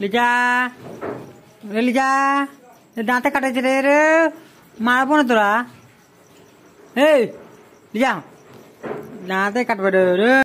লিজা এ লিজা দাঁতে কাটাইছে রে রে মারবো না তোরা এই লিজা দাঁতে কাটবে রে রে